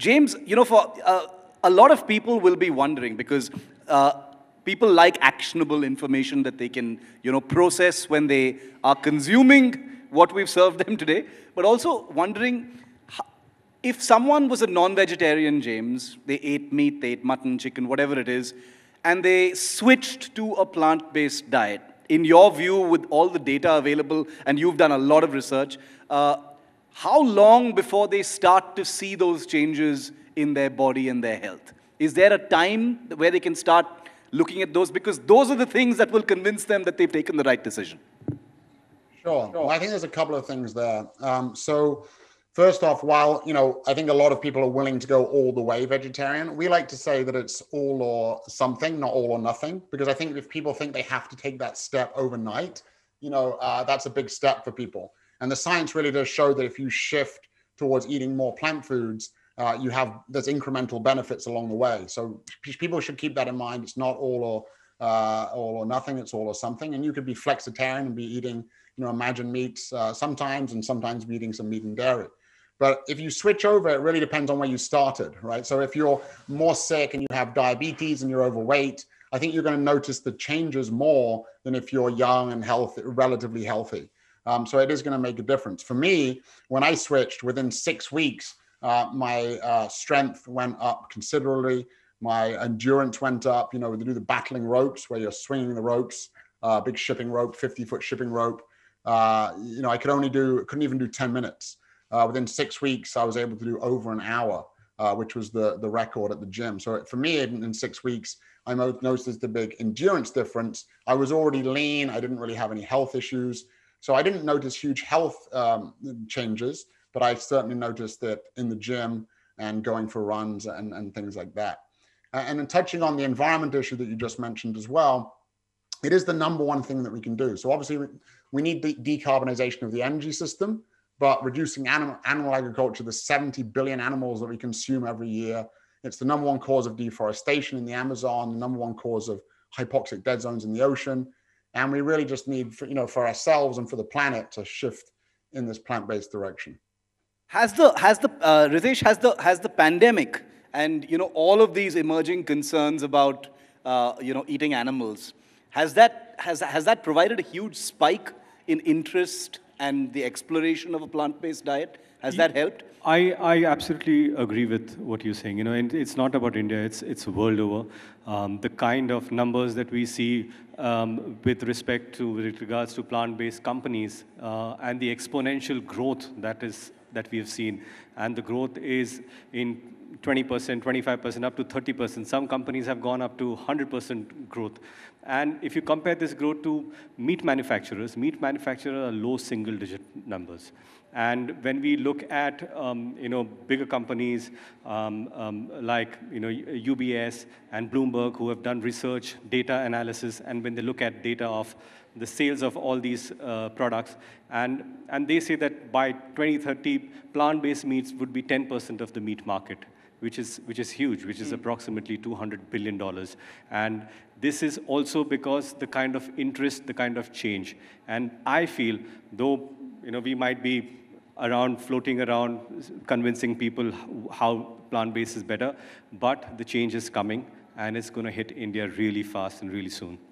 James, you know, for uh, a lot of people will be wondering because uh, people like actionable information that they can, you know, process when they are consuming what we've served them today, but also wondering if someone was a non-vegetarian, James, they ate meat, they ate mutton, chicken, whatever it is, and they switched to a plant-based diet, in your view, with all the data available, and you've done a lot of research, uh, how long before they start to see those changes in their body and their health? Is there a time where they can start looking at those? Because those are the things that will convince them that they've taken the right decision. Sure. Well, I think there's a couple of things there. Um, so, first off, while you know, I think a lot of people are willing to go all the way vegetarian. We like to say that it's all or something, not all or nothing, because I think if people think they have to take that step overnight, you know, uh, that's a big step for people. And the science really does show that if you shift towards eating more plant foods, uh, you have there's incremental benefits along the way. So people should keep that in mind. It's not all or uh, all or nothing. It's all or something. And you could be flexitarian and be eating, you know, Imagine Meats uh, sometimes, and sometimes be eating some meat and dairy. But if you switch over, it really depends on where you started, right? So if you're more sick and you have diabetes and you're overweight, I think you're going to notice the changes more than if you're young and healthy, relatively healthy. Um, so it is going to make a difference. For me, when I switched within six weeks, uh, my uh, strength went up considerably. My endurance went up. You know, to do the battling ropes where you're swinging the ropes, uh, big shipping rope, 50 foot shipping rope. Uh, you know, I could only do, couldn't even do 10 minutes. Uh, within six weeks, I was able to do over an hour, uh, which was the, the record at the gym. So for me, in, in six weeks, I noticed the big endurance difference. I was already lean. I didn't really have any health issues. So I didn't notice huge health um, changes, but I certainly noticed that in the gym and going for runs and, and things like that. And in touching on the environment issue that you just mentioned as well, it is the number one thing that we can do. So obviously, we need the decarbonization of the energy system, but reducing animal, animal agriculture, the 70 billion animals that we consume every year, it's the number one cause of deforestation in the Amazon, the number one cause of hypoxic dead zones in the ocean and we really just need for, you know for ourselves and for the planet to shift in this plant-based direction. Has the has the uh, Riteish has the has the pandemic and you know all of these emerging concerns about uh, you know eating animals has that has has that provided a huge spike in interest and the exploration of a plant-based diet has that helped I, I absolutely agree with what you're saying. You know, and it's not about India; it's it's world over. Um, the kind of numbers that we see um, with respect to with regards to plant-based companies uh, and the exponential growth that is that we have seen, and the growth is in 20%, 25%, up to 30%. Some companies have gone up to 100% growth. And if you compare this growth to meat manufacturers, meat manufacturers are low single-digit numbers. And when we look at um, you know bigger companies um, um, like you know UBS and Bloomberg who have done research, data analysis, and when they look at data of the sales of all these uh, products, and and they say that by 2030, plant-based meats would be 10% of the meat market which is, which is huge, which is hmm. approximately $200 billion. And this is also because the kind of interest, the kind of change. And I feel, though you know, we might be around floating around convincing people how plant-based is better, but the change is coming and it's going to hit India really fast and really soon.